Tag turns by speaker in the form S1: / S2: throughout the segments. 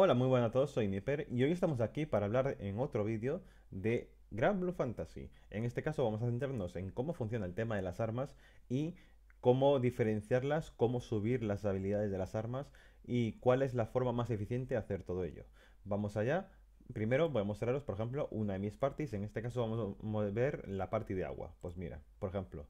S1: Hola, muy buenas a todos, soy Nipper y hoy estamos aquí para hablar en otro vídeo de Grand Blue Fantasy. En este caso vamos a centrarnos en cómo funciona el tema de las armas y cómo diferenciarlas, cómo subir las habilidades de las armas y cuál es la forma más eficiente de hacer todo ello. Vamos allá. Primero voy a mostraros, por ejemplo, una de mis parties. En este caso vamos a ver la party de agua. Pues mira, por ejemplo,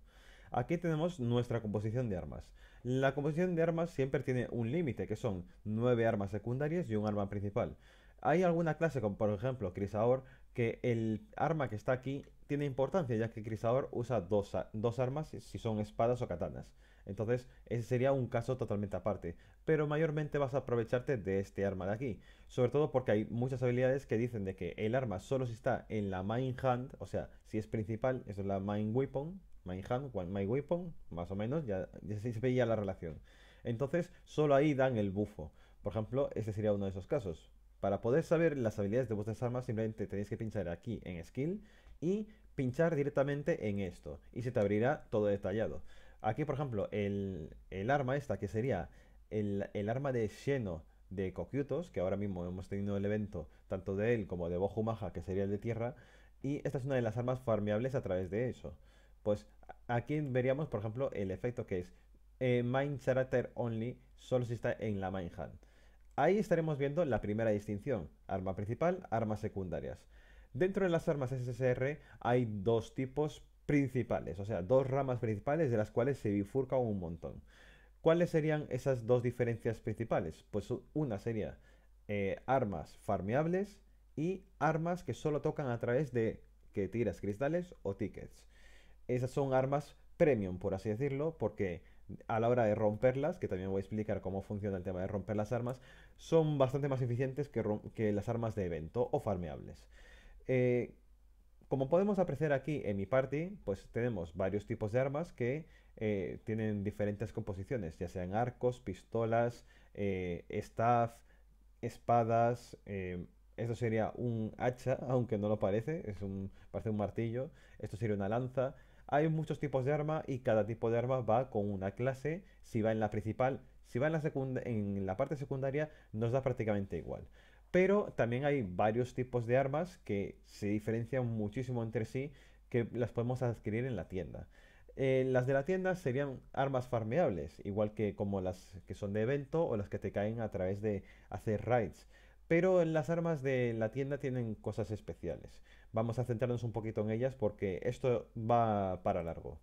S1: Aquí tenemos nuestra composición de armas. La composición de armas siempre tiene un límite, que son 9 armas secundarias y un arma principal. Hay alguna clase, como por ejemplo Crisaor, que el arma que está aquí tiene importancia, ya que Crisaor usa dos, dos, armas si son espadas o katanas. Entonces, ese sería un caso totalmente aparte. Pero mayormente vas a aprovecharte de este arma de aquí. Sobre todo porque hay muchas habilidades que dicen de que el arma solo si está en la main hand, o sea, si es principal, es la main weapon, My Hand, My Weapon, más o menos, ya, se veía la relación. Entonces, solo ahí dan el bufo. Por ejemplo, este sería uno de esos casos. Para poder saber las habilidades de vuestras armas, simplemente tenéis que pinchar aquí en Skill y pinchar directamente en esto. Y se te abrirá todo detallado. Aquí, por ejemplo, el, arma esta, que sería el, arma de Xeno de Kokyutos, que ahora mismo hemos tenido el evento tanto de él como de Bojumaja, que sería el de tierra. Y esta es una de las armas farmeables a través de eso. Pues aquí veríamos, por ejemplo, el efecto que es eh, Main Character Only, solo si está en la Main Hand. Ahí estaremos viendo la primera distinción, arma principal, armas secundarias. Dentro de las armas SSR hay dos tipos principales, o sea, dos ramas principales de las cuales se bifurca un montón. ¿Cuáles serían esas dos diferencias principales? Pues una sería eh, armas farmeables y armas que solo tocan a través de que tiras cristales o tickets esas son armas premium, por así decirlo, porque a la hora de romperlas, que también voy a explicar cómo funciona el tema de romper las armas, son bastante más eficientes que, las armas de evento o farmeables. Eh, como podemos apreciar aquí en mi party, pues tenemos varios tipos de armas que eh, tienen diferentes composiciones, ya sean arcos, pistolas, eh, staff, espadas, esto sería un hacha, aunque no lo parece, es un, parece un martillo, esto sería una lanza, hay muchos tipos de arma y cada tipo de arma va con una clase. Si va en la principal, si va en la, en la parte secundaria, nos da prácticamente igual. Pero también hay varios tipos de armas que se diferencian muchísimo entre sí que las podemos adquirir en la tienda. Eh, las de la tienda serían armas farmeables, igual que como las que son de evento o las que te caen a través de hacer raids. Pero las armas de la tienda tienen cosas especiales. Vamos a centrarnos un poquito en ellas porque esto va para largo.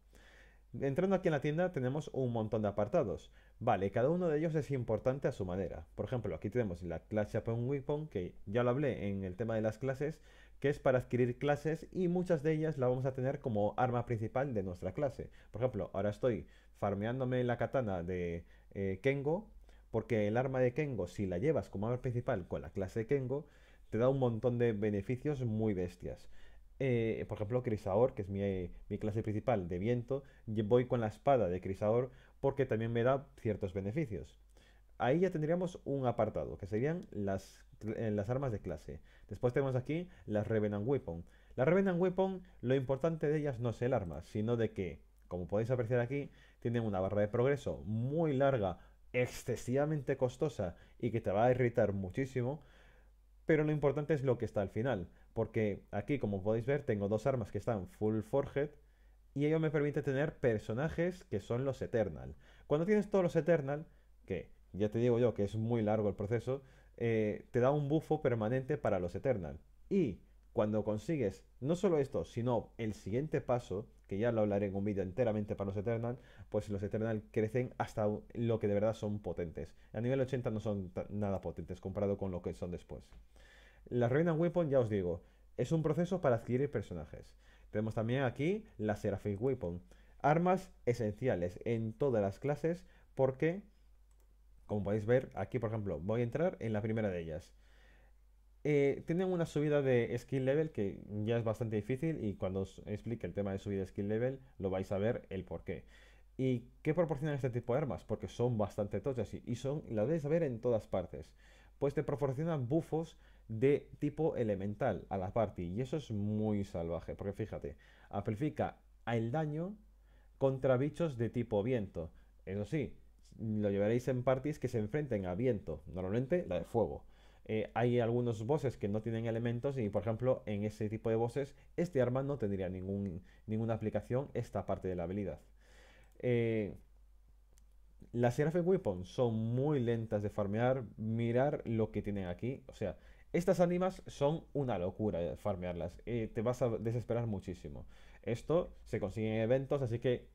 S1: Entrando aquí en la tienda tenemos un montón de apartados. Vale, cada uno de ellos es importante a su manera. Por ejemplo, aquí tenemos la clase Weapon Weapon, que ya lo hablé en el tema de las clases, que es para adquirir clases y muchas de ellas la vamos a tener como arma principal de nuestra clase. Por ejemplo, ahora estoy farmeándome la katana de eh, Kengo porque el arma de Kengo, si la llevas como arma principal con la clase de Kengo, te da un montón de beneficios muy bestias. Eh, por ejemplo, Crisaor, que es mi, clase principal de viento, voy con la espada de Crisaor porque también me da ciertos beneficios. Ahí ya tendríamos un apartado, que serían las, eh, las armas de clase. Después tenemos aquí las Revenant Weapon. La Revenant Weapon, lo importante de ellas no es el arma, sino de que, como podéis apreciar aquí, tienen una barra de progreso muy larga excesivamente costosa y que te va a irritar muchísimo, pero lo importante es lo que está al final, porque aquí como podéis ver tengo dos armas que están full forged y ello me permite tener personajes que son los Eternal. Cuando tienes todos los Eternal, que ya te digo yo que es muy largo el proceso, eh, te da un bufo permanente para los Eternal. Y cuando consigues no solo esto, sino el siguiente paso, que ya lo hablaré en un vídeo enteramente para los Eternal, pues los Eternal crecen hasta lo que de verdad son potentes. A nivel 80 no son nada potentes comparado con lo que son después. La Reina Weapon, ya os digo, es un proceso para adquirir personajes. Tenemos también aquí la Seraphic Weapon. Armas esenciales en todas las clases porque, como podéis ver, aquí por ejemplo, voy a entrar en la primera de ellas. Eh, tienen una subida de skill level que ya es bastante difícil y cuando os explique el tema de subida de skill level lo vais a ver el por qué. ¿Y qué proporcionan este tipo de armas? Porque son bastante tochas y, son, las vais a ver en todas partes. Pues te proporcionan buffos de tipo elemental a la party y eso es muy salvaje porque fíjate, amplifica el daño contra bichos de tipo viento. Eso sí, lo llevaréis en parties que se enfrenten a viento, normalmente la de fuego. Eh, hay algunos bosses que no tienen elementos y por ejemplo en ese tipo de bosses este arma no tendría ningún, ninguna aplicación esta parte de la habilidad. Eh, las Seraphic Weapons son muy lentas de farmear. Mirar lo que tienen aquí. O sea, estas ánimas son una locura de farmearlas. Eh, te vas a desesperar muchísimo. Esto se consigue en eventos, así que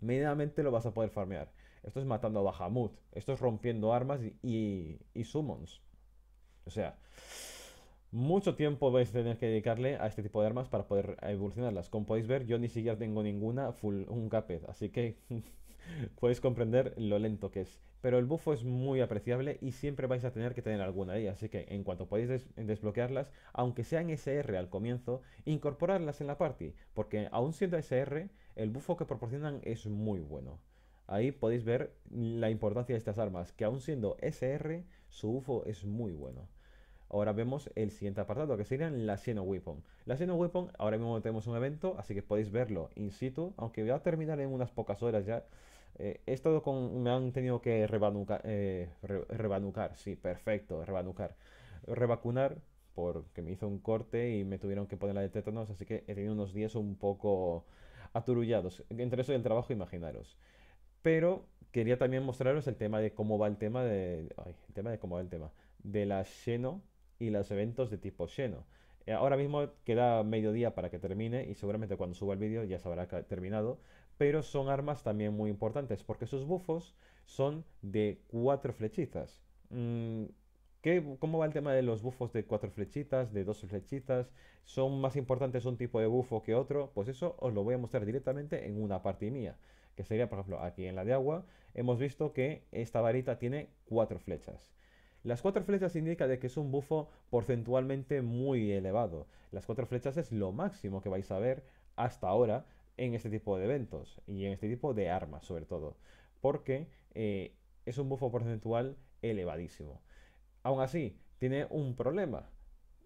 S1: medianamente lo vas a poder farmear. Esto es matando a Bahamut. Esto es rompiendo armas y, summons. O sea, mucho tiempo vais a tener que dedicarle a este tipo de armas para poder evolucionarlas. Como podéis ver, yo ni siquiera tengo ninguna full un caped, así que podéis comprender lo lento que es. Pero el bufo es muy apreciable y siempre vais a tener que tener alguna ellas. Así que en cuanto podéis desbloquearlas, aunque sean SR al comienzo, incorporarlas en la party. Porque aún siendo SR, el bufo que proporcionan es muy bueno. Ahí podéis ver la importancia de estas armas, que aún siendo SR, su bufo es muy bueno. Ahora vemos el siguiente apartado, que serían la Xeno Weapon. La Xeno Weapon, ahora mismo tenemos un evento, así que podéis verlo in situ, aunque voy a terminar en unas pocas horas ya. Eh, he estado con... me han tenido que revanucar, eh, revanucar, sí, perfecto, revanucar. Revacunar, porque me hizo un corte y me tuvieron que poner la de tétanos, así que he tenido unos días un poco aturullados. Entre eso y el trabajo, imaginaros. Pero quería también mostraros el tema de cómo va el tema de... Ay, el tema de cómo va el tema. De la Xeno y los eventos de tipo Xeno. Eh, ahora mismo queda mediodía para que termine y seguramente cuando suba el vídeo ya se habrá terminado. Pero son armas también muy importantes porque sus bufos son de cuatro flechitas. Mm, ¿Cómo va el tema de los bufos de cuatro flechitas, de dos flechitas? ¿Son más importantes un tipo de bufo que otro? Pues eso os lo voy a mostrar directamente en una parte mía. Que sería, por ejemplo, aquí en la de agua, hemos visto que esta varita tiene cuatro flechas. Las cuatro flechas indica de que es un bufo porcentualmente muy elevado. Las cuatro flechas es lo máximo que vais a ver hasta ahora en este tipo de eventos y en este tipo de armas sobre todo. Porque eh, es un bufo porcentual elevadísimo. Aún así, tiene un problema,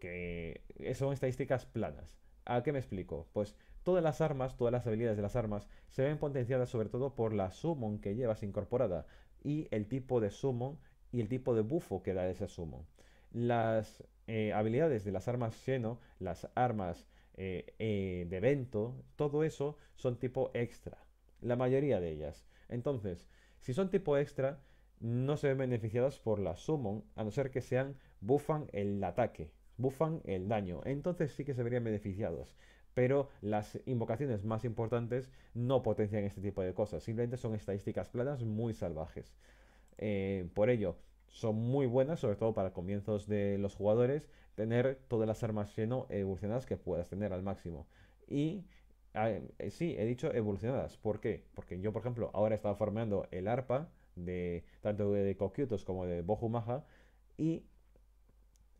S1: que son estadísticas planas. ¿A qué me explico? Pues todas las armas, todas las habilidades de las armas se ven potenciadas sobre todo por la summon que llevas incorporada y el tipo de summon y el tipo de bufo que da ese summon. Las eh, habilidades de las armas Xeno, las armas eh, eh, de evento, todo eso son tipo extra. La mayoría de ellas. Entonces, si son tipo extra, no se ven beneficiados por la summon, a no ser que sean buffan el ataque, buffan el daño. Entonces sí que se verían beneficiados. Pero las invocaciones más importantes no potencian este tipo de cosas. Simplemente son estadísticas planas muy salvajes. Eh, por ello, son muy buenas, sobre todo para comienzos de los jugadores, tener todas las armas lleno evolucionadas que puedas tener al máximo. Y ah, eh, sí, he dicho evolucionadas. ¿Por qué? Porque yo, por ejemplo, ahora estaba farmeando el arpa de tanto de Kokyutos como de Bojumaja y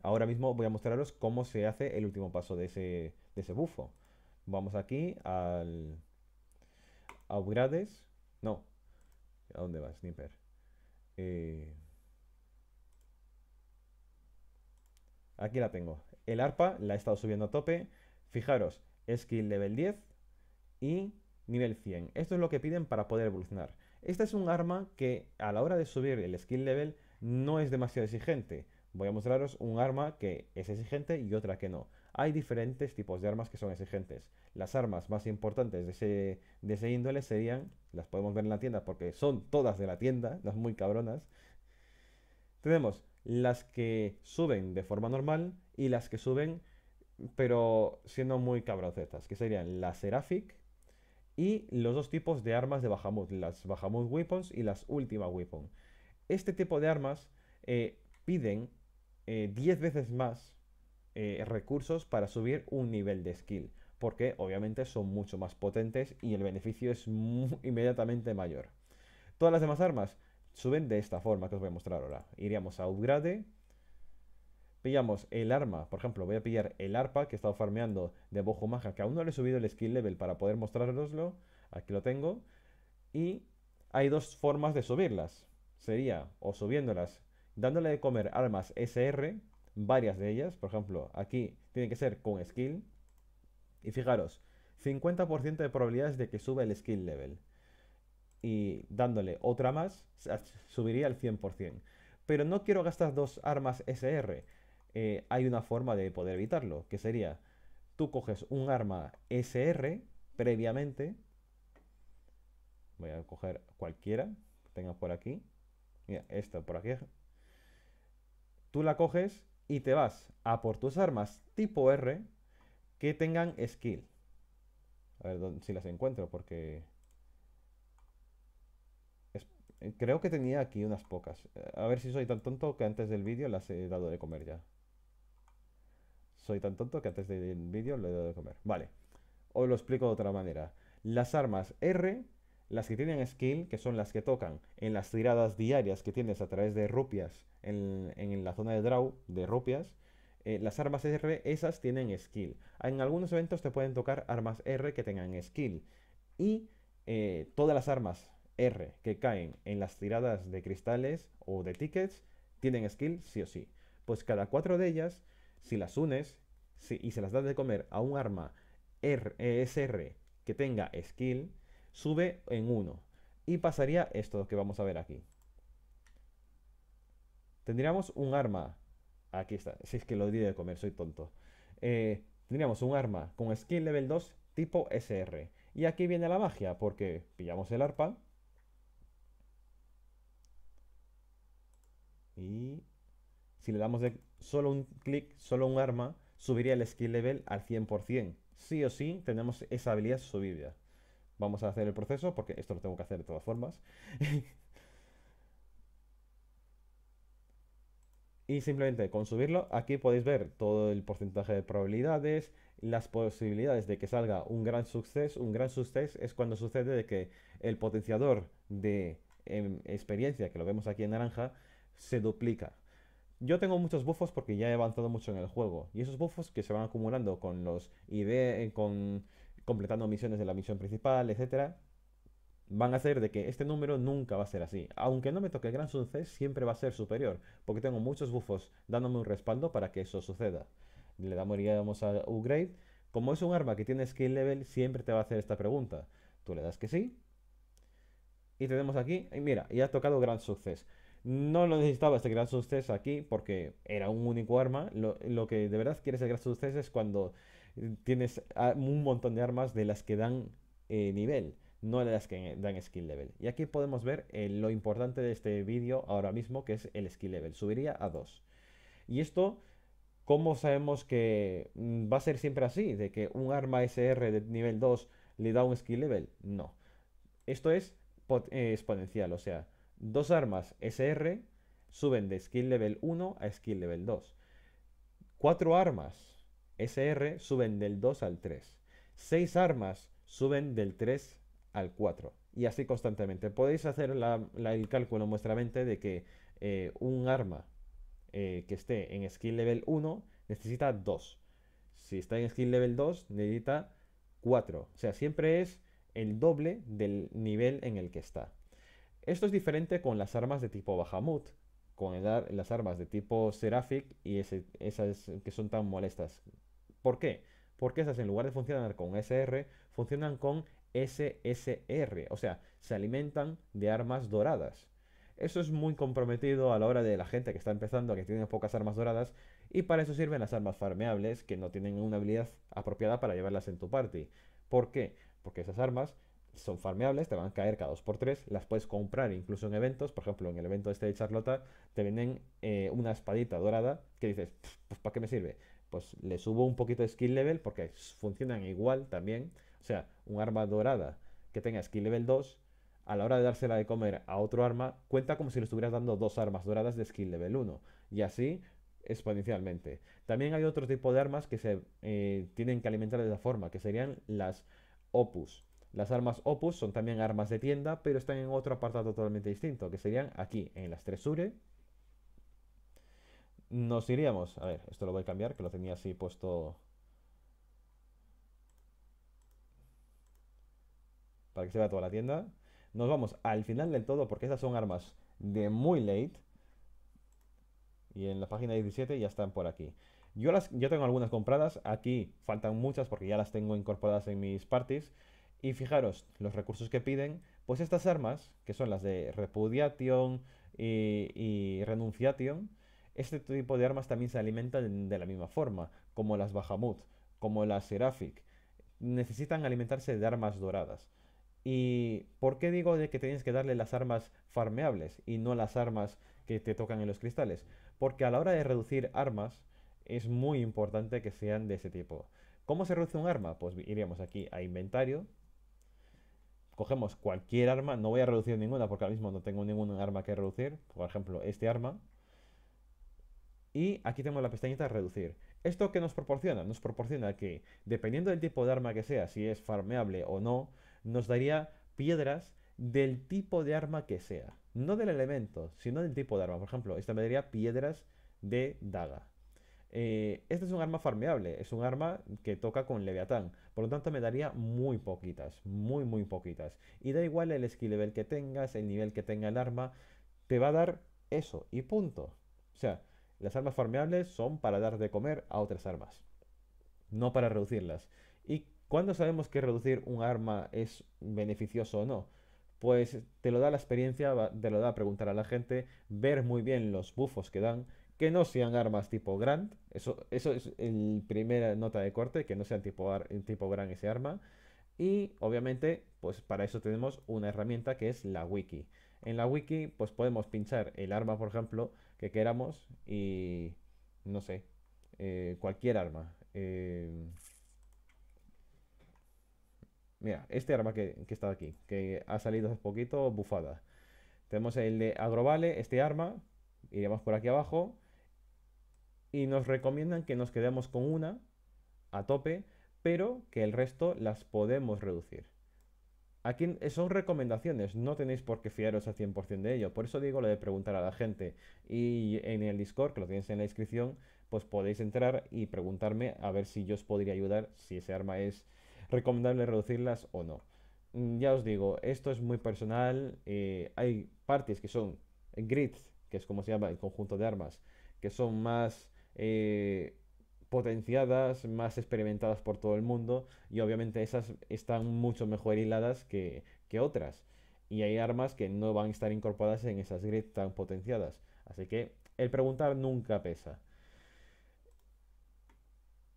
S1: ahora mismo voy a mostraros cómo se hace el último paso de ese, de ese bufo. Vamos aquí al upgrades. No. ¿A dónde va, Sniper? Eh, aquí la tengo. El arpa la he estado subiendo a tope. Fijaros, skill level 10 y nivel 100. Esto es lo que piden para poder evolucionar. Esta es un arma que a la hora de subir el skill level no es demasiado exigente. Voy a mostraros un arma que es exigente y otra que no. Hay diferentes tipos de armas que son exigentes. Las armas más importantes de ese, de ese índole serían, las podemos ver en la tienda porque son todas de la tienda, las muy cabronas. Tenemos las que suben de forma normal y las que suben pero siendo muy cabrocetas, que serían la Seraphic, y los dos tipos de armas de Bahamut, las Bahamut Weapons y las Ultima Weapon. Este tipo de armas eh, piden 10 eh, veces más eh, recursos para subir un nivel de skill, porque obviamente son mucho más potentes y el beneficio es inmediatamente mayor. Todas las demás armas suben de esta forma que os voy a mostrar ahora. Iríamos a Upgrade, pillamos el arma, por ejemplo, voy a pillar el arpa que he estado farmeando de Bojo Maja, que aún no le he subido el skill level para poder mostraroslo. Aquí lo tengo. Y hay dos formas de subirlas. Sería o subiéndolas, dándole de comer armas SR, varias de ellas. Por ejemplo, aquí tiene que ser con skill. Y fijaros, 50% de probabilidades de que suba el skill level. Y dándole otra más, subiría al 100%. pero no quiero gastar dos armas SR. Eh, hay una forma de poder evitarlo, que sería, tú coges un arma SR previamente, voy a coger cualquiera que tengas por aquí, mira, esta por aquí, tú la coges y te vas a por tus armas tipo R que tengan skill. A ver si las encuentro porque... creo que tenía aquí unas pocas. A ver si soy tan tonto que antes del vídeo las he dado de comer ya. Soy tan tonto que antes del vídeo le he dado de comer. Vale. Os lo explico de otra manera. Las armas R, las que tienen skill, que son las que tocan en las tiradas diarias que tienes a través de rupias en, en la zona de draw de rupias, eh, las armas R, esas tienen skill. En algunos eventos te pueden tocar armas R que tengan skill. Y eh, todas las armas R que caen en las tiradas de cristales o de tickets tienen skill sí o sí. Pues cada cuatro de ellas, si las unes y se las das de comer a un arma R, eh, SR que tenga skill, sube en uno. Y pasaría esto que vamos a ver aquí. Tendríamos un arma Aquí está. Si es que lo di de comer, soy tonto. Eh, tendríamos un arma con skill level 2 tipo SR. Y aquí viene la magia, porque pillamos el arpa. Y si le damos solo un clic, solo un arma, subiría el skill level al 100%. Sí o sí, tenemos esa habilidad subida. Vamos a hacer el proceso, porque esto lo tengo que hacer de todas formas. Y simplemente con subirlo, aquí podéis ver todo el porcentaje de probabilidades, las posibilidades de que salga un gran suceso. Un gran suceso es cuando sucede de que el potenciador de em, experiencia, que lo vemos aquí en naranja, se duplica. Yo tengo muchos buffos porque ya he avanzado mucho en el juego. Y esos buffos que se van acumulando con los ID, con completando misiones de la misión principal, etcétera, van a hacer de que este número nunca va a ser así. Aunque no me toque el gran suceso, siempre va a ser superior, porque tengo muchos buffos dándome un respaldo para que eso suceda. Le damos a upgrade. Como es un arma que tiene skill level, siempre te va a hacer esta pregunta. Tú le das que sí. Y tenemos aquí, y mira, ya ha tocado gran suceso. No lo necesitaba este gran suceso aquí porque era un único arma. Lo, que de verdad quieres el gran suceso es cuando tienes un montón de armas de las que dan eh, nivel no las que dan skill level. Y aquí podemos ver eh, lo importante de este vídeo ahora mismo, que es el skill level. Subiría a 2. Y esto, ¿cómo sabemos que mm, va a ser siempre así? De que un arma SR de nivel 2 le da un skill level. No. Esto es eh, exponencial, o sea, dos armas SR suben de skill level 1 a skill level 2. Cuatro armas SR suben del 2 al 3. Seis armas suben del 3 al 4. Y así constantemente. Podéis hacer el cálculo en vuestra mente de que eh, un arma eh, que esté en skill level 1 necesita 2. Si está en skill level 2 necesita 4. O sea, siempre es el doble del nivel en el que está. Esto es diferente con las armas de tipo Bahamut, con las armas de tipo Seraphic y esas que son tan molestas. ¿Por qué? Porque esas en lugar de funcionar con SR, funcionan con SSR, o sea, se alimentan de armas doradas. Eso es muy comprometido a la hora de la gente que está empezando, que tiene pocas armas doradas, y para eso sirven las armas farmeables que no tienen una habilidad apropiada para llevarlas en tu party. ¿Por qué? Porque esas armas son farmeables, te van a caer cada 2x3, las puedes comprar incluso en eventos, por ejemplo en el evento este de Charlotta te venden eh, una espadita dorada que dices, pues ¿para qué me sirve? Pues le subo un poquito de skill level porque funcionan igual también o sea, un arma dorada que tenga skill level 2, a la hora de dársela de comer a otro arma, cuenta como si le estuvieras dando dos armas doradas de skill level 1. Y así exponencialmente. También hay otro tipo de armas que se eh, tienen que alimentar de esa forma, que serían las Opus. Las armas Opus son también armas de tienda, pero están en otro apartado totalmente distinto, que serían aquí, en las Tresure. Nos iríamos, a ver, esto lo voy a cambiar, que lo tenía así puesto para que se vea toda la tienda. Nos vamos al final del todo porque estas son armas de muy late. Y en la página 17 ya están por aquí. Yo, las, yo tengo algunas compradas. Aquí faltan muchas porque ya las tengo incorporadas en mis parties. Y fijaros, los recursos que piden, pues estas armas, que son las de Repudiation, y, y Renunciation, este tipo de armas también se alimentan de la misma forma, como las Bahamut, como las Seraphic. Necesitan alimentarse de armas doradas. ¿Y por qué digo de que tienes que darle las armas farmeables y no las armas que te tocan en los cristales? Porque a la hora de reducir armas es muy importante que sean de ese tipo. ¿Cómo se reduce un arma? Pues iríamos aquí a inventario. Cogemos cualquier arma, no voy a reducir ninguna porque ahora mismo no tengo ningún arma que reducir. Por ejemplo, este arma. Y aquí tengo la pestañita reducir. ¿Esto qué nos proporciona? Nos proporciona que, dependiendo del tipo de arma que sea, si es farmeable o no, nos daría piedras del tipo de arma que sea. No del elemento, sino del tipo de arma. Por ejemplo, esta me daría piedras de daga. Eh, este es un arma farmeable, es un arma que toca con Leviatán. Por lo tanto, me daría muy poquitas, muy, muy poquitas. Y da igual el skill level que tengas, el nivel que tenga el arma, te va a dar eso y punto. O sea, las armas farmeables son para dar de comer a otras armas, no para reducirlas. ¿Y cuándo sabemos que reducir un arma es beneficioso o no? Pues te lo da la experiencia, te lo da preguntar a la gente, ver muy bien los bufos que dan, que no sean armas tipo Grant, eso, eso es la primera nota de corte, que no sean tipo, tipo Grant ese arma. Y obviamente, pues para eso tenemos una herramienta que es la wiki. En la wiki, pues podemos pinchar el arma, por ejemplo, que queramos y no sé, eh, cualquier arma. Eh, mira, este arma que, que está aquí, que ha salido hace poquito, bufada. Tenemos el de Agrovale, este arma, iríamos por aquí abajo y nos recomiendan que nos quedemos con una a tope, pero que el resto las podemos reducir. Aquí son recomendaciones, no tenéis por qué fiaros al 100% de ello. Por eso digo lo de preguntar a la gente. Y en el Discord, que lo tenéis en la descripción, pues podéis entrar y preguntarme a ver si yo os podría ayudar, si ese arma es recomendable reducirlas o no. Mm, ya os digo, esto es muy personal. Eh, hay partes que son grids, que es como se llama el conjunto de armas, que son más eh, potenciadas, más experimentadas por todo el mundo y obviamente esas están mucho mejor hiladas que, otras. Y hay armas que no van a estar incorporadas en esas grids tan potenciadas. Así que el preguntar nunca pesa.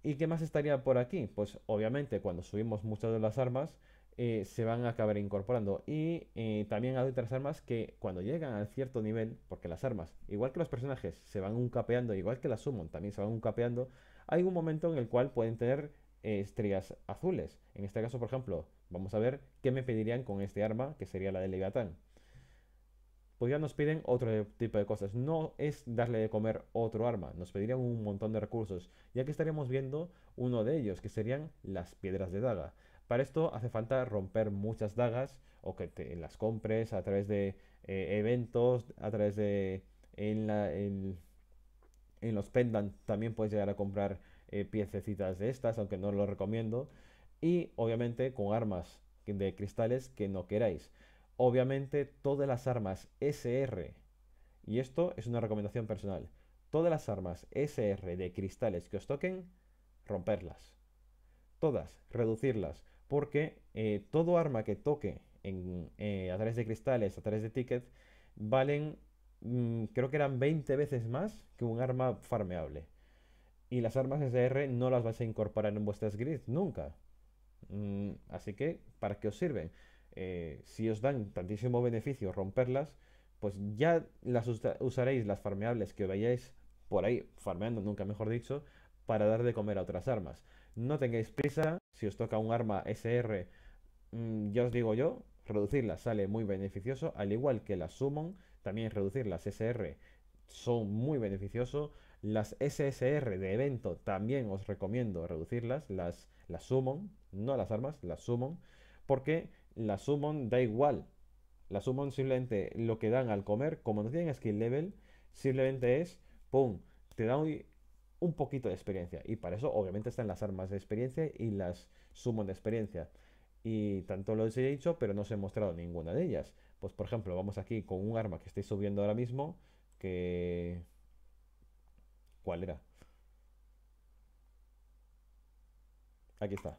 S1: ¿Y qué más estaría por aquí? Pues obviamente cuando subimos muchas de las armas eh, se van a acabar incorporando. Y eh, también hay otras armas que cuando llegan a cierto nivel, porque las armas, igual que los personajes, se van uncapeando, igual que las summon, también se van uncapeando, hay un momento en el cual pueden tener eh, estrellas azules. En este caso, por ejemplo, vamos a ver qué me pedirían con este arma, que sería la de Leviatán. Pues ya nos piden otro tipo de cosas. No es darle de comer otro arma, nos pedirían un montón de recursos, ya que estaríamos viendo uno de ellos, que serían las piedras de daga. Para esto hace falta romper muchas dagas o que te las compres a través de eh, eventos, a través de en, en, los pendant también puedes llegar a comprar eh, piececitas de estas, aunque no lo recomiendo. Y obviamente con armas de cristales que no queráis. Obviamente todas las armas SR, y esto es una recomendación personal, todas las armas SR de cristales que os toquen, romperlas. Todas, reducirlas porque eh, todo arma que toque eh, a través de cristales, a través de tickets, valen, mm, creo que eran 20 veces más que un arma farmeable. Y las armas SR no las vais a incorporar en vuestras grids nunca. Mm, así que, ¿para qué os sirven? Eh, si os dan tantísimo beneficio romperlas, pues ya las usaréis las farmeables que vayáis por ahí farmeando, nunca mejor dicho, para dar de comer a otras armas. No tengáis prisa, si os toca un arma SR, mm, ya os digo yo, reducirlas sale muy beneficioso, al igual que las Summon, también reducir las SR son muy beneficiosos. Las SSR de evento también os recomiendo reducirlas, las, las Summon, no las armas, las Summon, porque la Summon da igual. La Summon simplemente lo que dan al comer, como no tienen skill level, simplemente es, ¡pum! Te da un, un poquito de experiencia. Y para eso, obviamente, están las armas de experiencia y las summon de experiencia. Y tanto lo he dicho, pero no os he mostrado ninguna de ellas. Pues, por ejemplo, vamos aquí con un arma que estoy subiendo ahora mismo. Que. ¿Cuál era? Aquí está.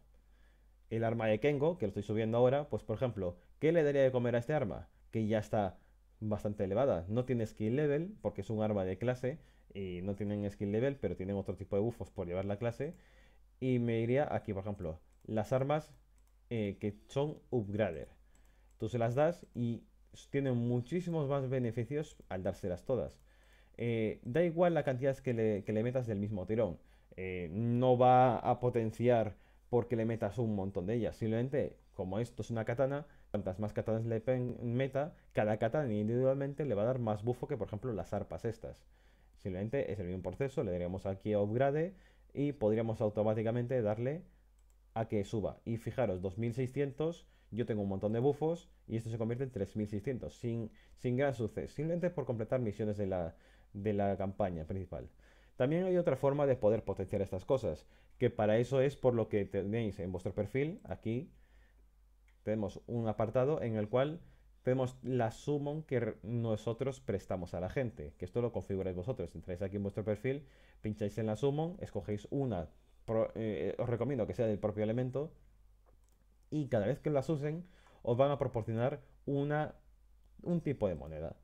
S1: El arma de Kengo, que lo estoy subiendo ahora, pues por ejemplo, ¿qué le daría de comer a este arma? Que ya está bastante elevada. No tiene skill level porque es un arma de clase y no tienen skill level, pero tienen otro tipo de buffos por llevar la clase. Y me iría aquí, por ejemplo, las armas eh, que son upgrader. Tú se las das y tienen muchísimos más beneficios al dárselas todas. Eh, da igual la cantidad que le, que le metas del mismo tirón. Eh, no va a potenciar porque le metas un montón de ellas. Simplemente, como esto es una katana, cuantas más katanas le meta, cada katana individualmente le va a dar más bufo que, por ejemplo, las arpas estas. Simplemente es el mismo proceso, le daríamos aquí a upgrade y podríamos automáticamente darle a que suba. Y fijaros, 2600, yo tengo un montón de bufos y esto se convierte en 3600, sin, sin gran suceso, simplemente por completar misiones de la, de la campaña principal. También hay otra forma de poder potenciar estas cosas, que para eso es por lo que tenéis en vuestro perfil, aquí tenemos un apartado en el cual tenemos la summon que nosotros prestamos a la gente, que esto lo configuráis vosotros. Entráis aquí en vuestro perfil, pincháis en la summon, escogéis una, eh, os recomiendo que sea del propio elemento, y cada vez que las usen, os van a proporcionar una, un tipo de moneda.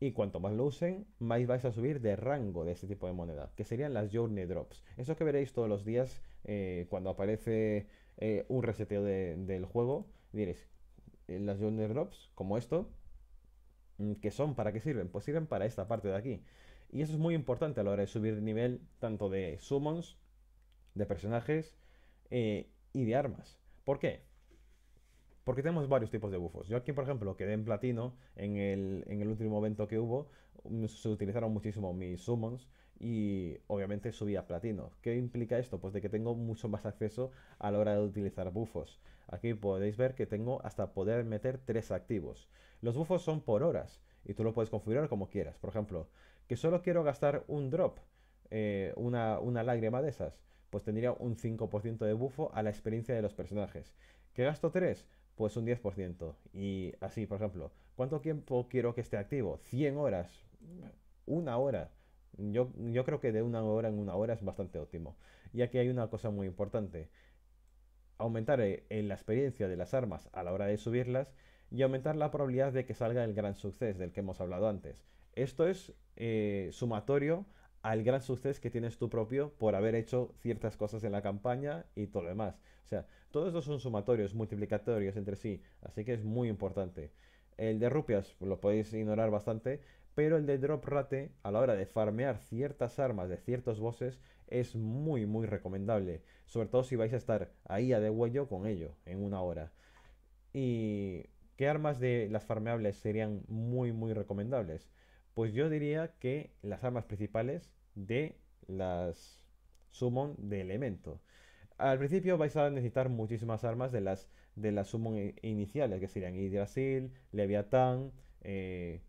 S1: Y cuanto más lo usen, más vais a subir de rango de este tipo de moneda, que serían las Journey Drops. Eso que veréis todos los días eh, cuando aparece eh, un reseteo del juego, diréis, eh, las Journey Drops, como esto, mm, ¿qué son? ¿Para qué sirven? Pues sirven para esta parte de aquí. Y eso es muy importante a la hora de subir de nivel, tanto de summons, de personajes y de armas. ¿Por qué? Porque tenemos varios tipos de bufos. Yo aquí, por ejemplo, quedé en platino en el, último evento que hubo. Mm, se utilizaron muchísimo mis summons y obviamente subí a platino. ¿Qué implica esto? Pues de que tengo mucho más acceso a la hora de utilizar bufos. Aquí podéis ver que tengo hasta poder meter tres activos. Los bufos son por horas y tú lo puedes configurar como quieras. Por ejemplo, que solo quiero gastar un drop, eh, una, una lágrima de esas, pues tendría un 5% de bufo a la experiencia de los personajes. ¿Que gasto 3? Pues un 10%. Y así, por ejemplo, ¿cuánto tiempo quiero que esté activo? 100 horas, una hora. Yo, yo creo que de una hora en una hora es bastante óptimo. Y aquí hay una cosa muy importante. Aumentar eh, en la experiencia de las armas a la hora de subirlas y aumentar la probabilidad de que salga el gran suceso del que hemos hablado antes. Esto es eh, sumatorio al gran suceso que tienes tú propio por haber hecho ciertas cosas en la campaña y todo lo demás. O sea, todos estos son sumatorios, multiplicatorios entre sí, así que es muy importante. El de rupias lo podéis ignorar bastante, pero el de drop rate a la hora de farmear ciertas armas de ciertos bosses es muy muy recomendable, sobre todo si vais a estar ahí a de huello con ello en una hora. ¿Y qué armas de las farmeables serían muy muy recomendables? Pues yo diría que las armas principales de las summon de elemento. Al principio vais a necesitar muchísimas armas de las, de las summon iniciales, que serían Yggdrasil, Leviatán, eh,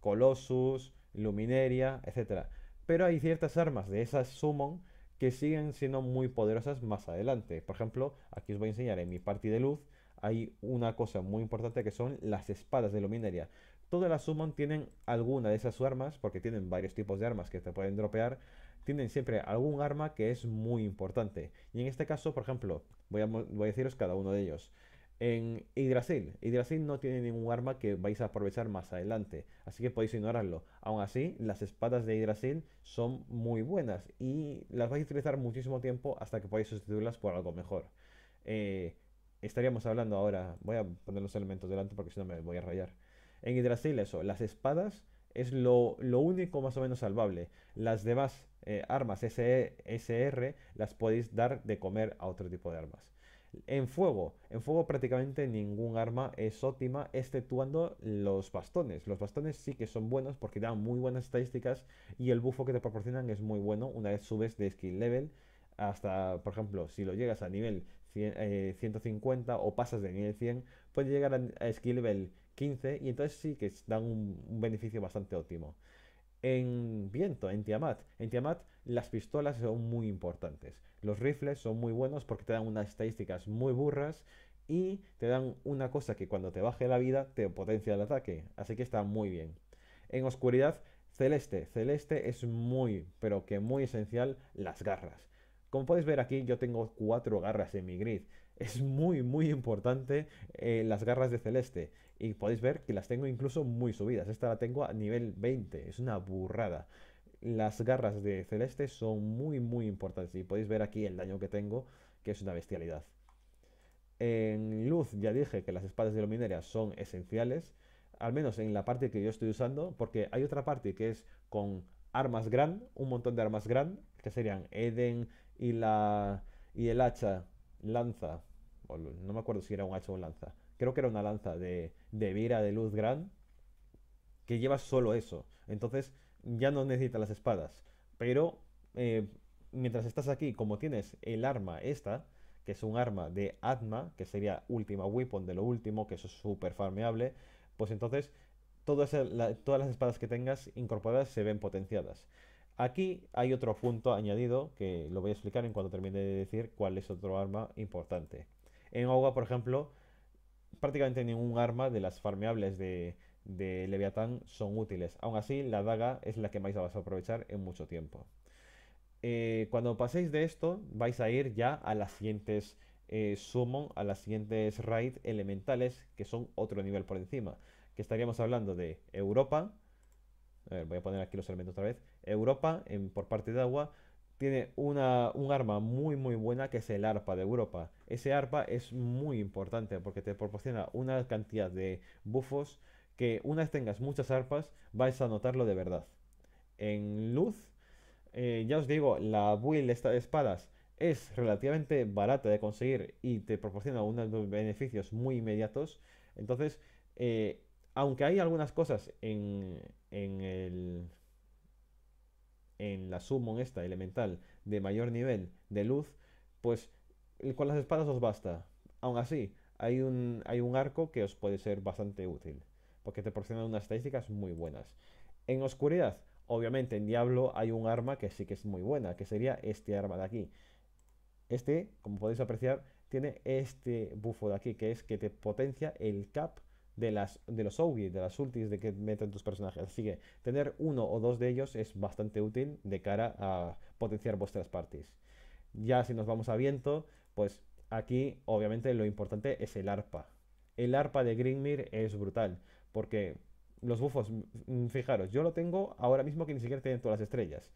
S1: Colossus, Lumineria, etc. Pero hay ciertas armas de esas summon que siguen siendo muy poderosas más adelante. Por ejemplo, aquí os voy a enseñar en mi party de luz, hay una cosa muy importante que son las espadas de Lumineria. Todas las summon tienen alguna de esas armas, porque tienen varios tipos de armas que te pueden dropear, tienen siempre algún arma que es muy importante. Y en este caso, por ejemplo, voy a, deciros cada uno de ellos. En Yggdrasil, Yggdrasil no tiene ningún arma que vais a aprovechar más adelante, así que podéis ignorarlo. Aún así, las espadas de Yggdrasil son muy buenas y las vais a utilizar muchísimo tiempo hasta que podáis sustituirlas por algo mejor. Eh, estaríamos hablando ahora, voy a poner los elementos delante porque si no me voy a rayar. En Yggdrasil eso, las espadas es lo, único más o menos salvable. Las demás eh, armas SR las podéis dar de comer a otro tipo de armas. En fuego, en fuego prácticamente ningún arma es óptima, exceptuando los bastones. Los bastones sí que son buenos porque dan muy buenas estadísticas y el bufo que te proporcionan es muy bueno una vez subes de skill level hasta, por ejemplo, si lo llegas a nivel 150 eh, o pasas de nivel 100, puedes llegar a skill level 15 y entonces sí que dan un, beneficio bastante óptimo. En viento, en Tiamat, en Tiamat las pistolas son muy importantes. Los rifles son muy buenos porque te dan unas estadísticas muy burras y te dan una cosa que cuando te baje la vida te potencia el ataque. Así que está muy bien. En oscuridad, celeste. Celeste es muy, pero que muy esencial las garras. Como podéis ver aquí, yo tengo cuatro garras en mi grid. Es muy, muy importante eh, las garras de celeste. Y podéis ver que las tengo incluso muy subidas. Esta la tengo a nivel 20. Es una burrada. Las garras de celeste son muy, muy importantes. Y podéis ver aquí el daño que tengo, que es una bestialidad. En luz ya dije que las espadas de luminaria son esenciales. Al menos en la parte que yo estoy usando. Porque hay otra parte que es con armas gran. Un montón de armas gran. Que serían Eden y, la, y el hacha lanza. No me acuerdo si era un hacha o un lanza creo que era una lanza de, de vira de luz gran, que lleva solo eso. Entonces ya no necesitas las espadas. Pero eh, mientras estás aquí, como tienes el arma esta, que es un arma de Atma, que sería última weapon de lo último, que eso es súper farmeable, pues entonces todas, todas las espadas que tengas incorporadas se ven potenciadas. Aquí hay otro punto añadido que lo voy a explicar en cuanto termine de decir cuál es otro arma importante. En agua, por ejemplo, prácticamente ningún arma de las farmeables de, de Leviatán son útiles. Aún así, la daga es la que vais a aprovechar en mucho tiempo. Eh, cuando paséis de esto, vais a ir ya a las siguientes eh, summon, a las siguientes raid elementales, que son otro nivel por encima. Que estaríamos hablando de Europa. voy a poner aquí los elementos otra vez. Europa, en, por parte de agua, tiene una, un arma muy muy buena que es el arpa de Europa. Ese arpa es muy importante porque te proporciona una cantidad de buffos que una vez tengas muchas arpas vais a notarlo de verdad. En luz, eh, ya os digo, la build esta de espadas es relativamente barata de conseguir y te proporciona unos beneficios muy inmediatos. Entonces, eh, aunque hay algunas cosas en, en el en la summon esta elemental de mayor nivel de luz, pues con las espadas os basta. Aún así, hay un, hay un arco que os puede ser bastante útil, porque te proporciona unas estadísticas muy buenas. En oscuridad, obviamente en Diablo hay un arma que sí que es muy buena, que sería este arma de aquí. Este, como podéis apreciar, tiene este bufo de aquí, que es que te potencia el cap de, las, de los Ougi, de las ultis de que meten tus personajes. Así que tener uno o dos de ellos es bastante útil de cara a potenciar vuestras parties. Ya si nos vamos a viento, pues aquí obviamente lo importante es el arpa. El arpa de Grimmir es brutal, porque los bufos, mm, fijaros, yo lo tengo ahora mismo que ni siquiera tiene todas las estrellas.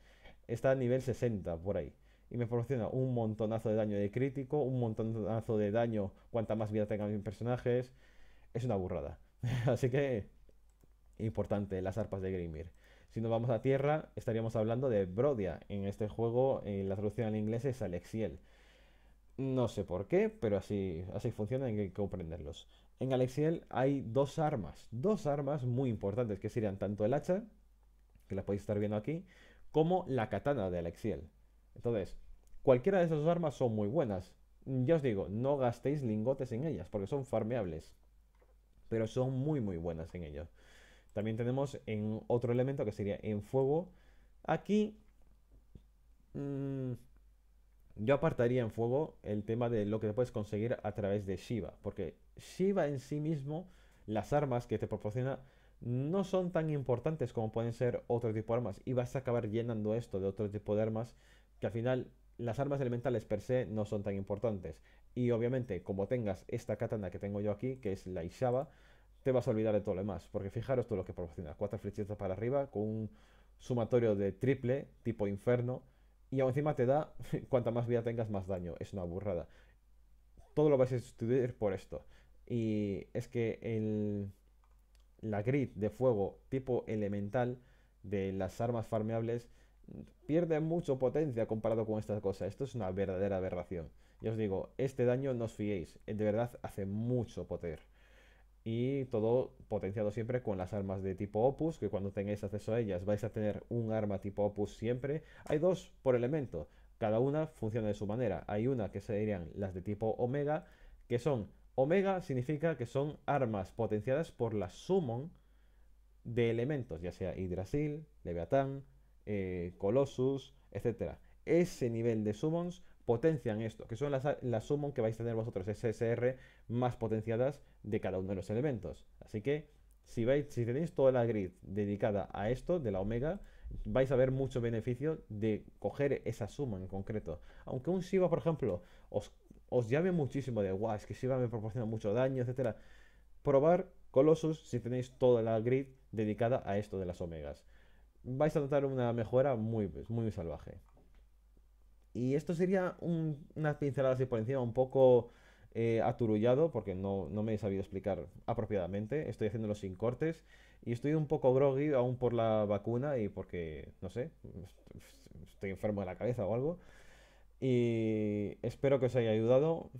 S1: Está a nivel 60 por ahí. Y me proporciona un montonazo de daño de crítico, un montonazo de daño cuanta más vida tengan mis personajes es una burrada. Así que, importante, las arpas de Grimir. Si nos vamos a tierra, estaríamos hablando de Brodia. En este juego, en la traducción al inglés es Alexiel. No sé por qué, pero así, así funciona, hay que comprenderlos. En Alexiel hay dos armas, dos armas muy importantes, que serían tanto el hacha, que la podéis estar viendo aquí, como la katana de Alexiel. Entonces, cualquiera de esas dos armas son muy buenas. Ya os digo, no gastéis lingotes en ellas, porque son farmeables pero son muy muy buenas en ello. También tenemos en otro elemento que sería en fuego. Aquí mm, yo apartaría en fuego el tema de lo que puedes conseguir a través de Shiva, porque Shiva en sí mismo, las armas que te proporciona no son tan importantes como pueden ser otro tipo de armas y vas a acabar llenando esto de otro tipo de armas que al final las armas elementales per se no son tan importantes. Y obviamente, como tengas esta katana que tengo yo aquí, que es la Ishaba, te vas a olvidar de todo lo demás. Porque fijaros todo lo que proporciona. Cuatro flechitas para arriba con un sumatorio de triple, tipo inferno. Y aún encima te da, cuanta más vida tengas, más daño. Es una burrada. Todo lo vais a estudiar por esto. Y es que el, la grid de fuego tipo elemental de las armas farmeables pierde mucho potencia comparado con estas cosas. Esto es una verdadera aberración. Ya os digo, este daño no os fiéis. De verdad hace mucho poder. Y todo potenciado siempre con las armas de tipo Opus, que cuando tengáis acceso a ellas vais a tener un arma tipo Opus siempre. Hay dos por elemento. Cada una funciona de su manera. Hay una que serían las de tipo Omega, que son Omega significa que son armas potenciadas por la summon de elementos, ya sea Hydrasil, Leviatán, eh, Colossus, etc. Ese nivel de summons potencian esto, que son las, las summon que vais a tener vosotros, SSR, más potenciadas de cada uno de los elementos. Así que si, veis, si tenéis toda la grid dedicada a esto, de la omega, vais a ver mucho beneficio de coger esa suma en concreto. Aunque un Shiva, por ejemplo, os os llame muchísimo de, guau, es que Shiva me proporciona mucho daño, etcétera, probar Colossus si tenéis toda la grid dedicada a esto de las omegas. Vais a notar una mejora muy, muy salvaje. Y esto sería unas pinceladas así por encima, un poco eh, aturullado, porque no, no, me he sabido explicar apropiadamente. Estoy haciéndolo sin cortes. Y estoy un poco groggy aún por la vacuna y porque, no sé, estoy enfermo de la cabeza o algo. Y espero que os haya ayudado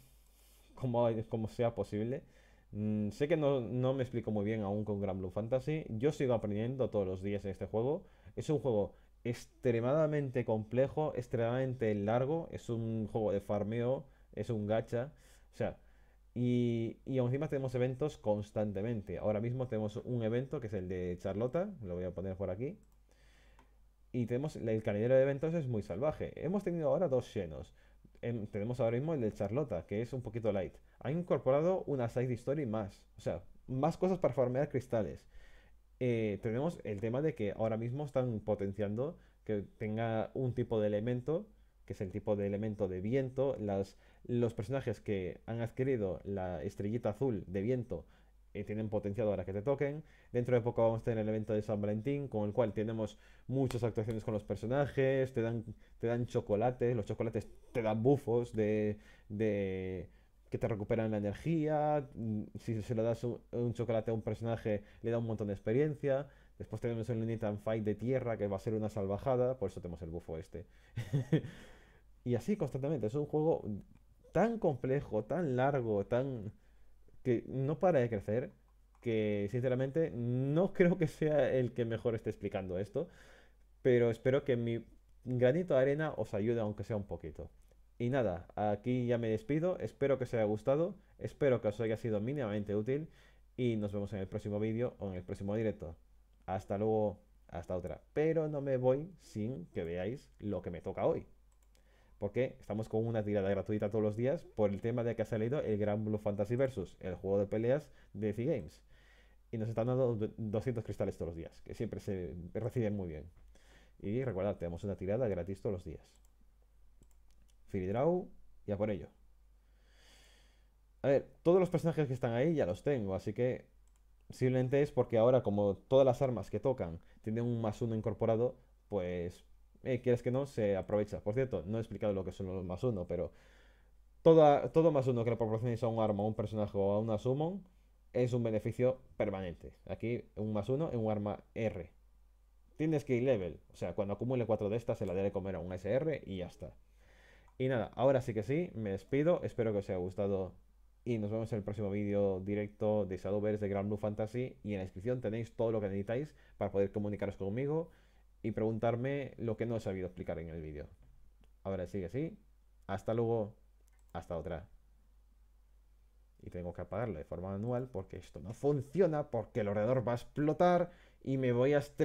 S1: como, como sea posible. Mm, sé que no, no, me explico muy bien aún con Grand Blue Fantasy. Yo sigo aprendiendo todos los días en este juego. Es un juego extremadamente complejo, extremadamente largo. Es un juego de farmeo, es un gacha. O sea, y, y encima tenemos eventos constantemente. Ahora mismo tenemos un evento que es el de Charlota. Lo voy a poner por aquí. Y tenemos el calendario de eventos es muy salvaje. Hemos tenido ahora dos llenos. Em, tenemos ahora mismo el de Charlota, que es un poquito light. Ha incorporado una side story más. O sea, más cosas para farmear cristales. Eh, tenemos el tema de que ahora mismo están potenciando que tenga un tipo de elemento, que es el tipo de elemento de viento. Los personajes que han adquirido la estrellita azul de viento eh, tienen potenciado ahora que te toquen. Dentro de poco vamos a tener el evento de San Valentín, con el cual tenemos muchas actuaciones con los personajes, te dan, te dan chocolates, los chocolates te dan bufos de, de que te recuperan la energía. Mm, si se le das un, chocolate a un personaje, le da un montón de experiencia. Después tenemos el Unit Fight de tierra, que va a ser una salvajada, por eso tenemos el bufo este. y así constantemente. Es un juego tan complejo, tan largo, tan que no para de crecer, que sinceramente no creo que sea el que mejor esté explicando esto, pero espero que mi granito de arena os ayude aunque sea un poquito. Y nada, aquí ya me despido, espero que os haya gustado, espero que os haya sido mínimamente útil y nos vemos en el próximo vídeo o en el próximo directo. Hasta luego, hasta otra. Pero no me voy sin que veáis lo que me toca hoy porque estamos con una tirada gratuita todos los días por el tema de que ha salido el Gran Blue Fantasy Versus, el juego de peleas de C Games. Y nos están dando 200 cristales todos los días, que siempre se reciben muy bien. Y recordad, tenemos una tirada gratis todos los días. Filidrau, ya por ello. A ver, todos los personajes que están ahí ya los tengo, así que simplemente es porque ahora como todas las armas que tocan tienen un más uno incorporado, pues eh, quieres que no, se aprovecha. Por cierto, no he explicado lo que son los más uno, pero toda, todo más uno que le proporcionéis a un arma, a un personaje o a una summon es un beneficio permanente. Aquí, un más uno en un arma R. Tienes que ir level, o sea, cuando acumule cuatro de estas se la debe comer a un SR y ya está. Y nada, ahora sí que sí, me despido, espero que os haya gustado y nos vemos en el próximo vídeo directo de Shadowverse de Grand Blue Fantasy y en la descripción tenéis todo lo que necesitáis para poder comunicaros conmigo y preguntarme lo que no he sabido explicar en el vídeo. Ahora sigue así. Hasta luego. Hasta otra. Y tengo que apagarlo de forma manual porque esto no funciona, porque el ordenador va a explotar y me voy a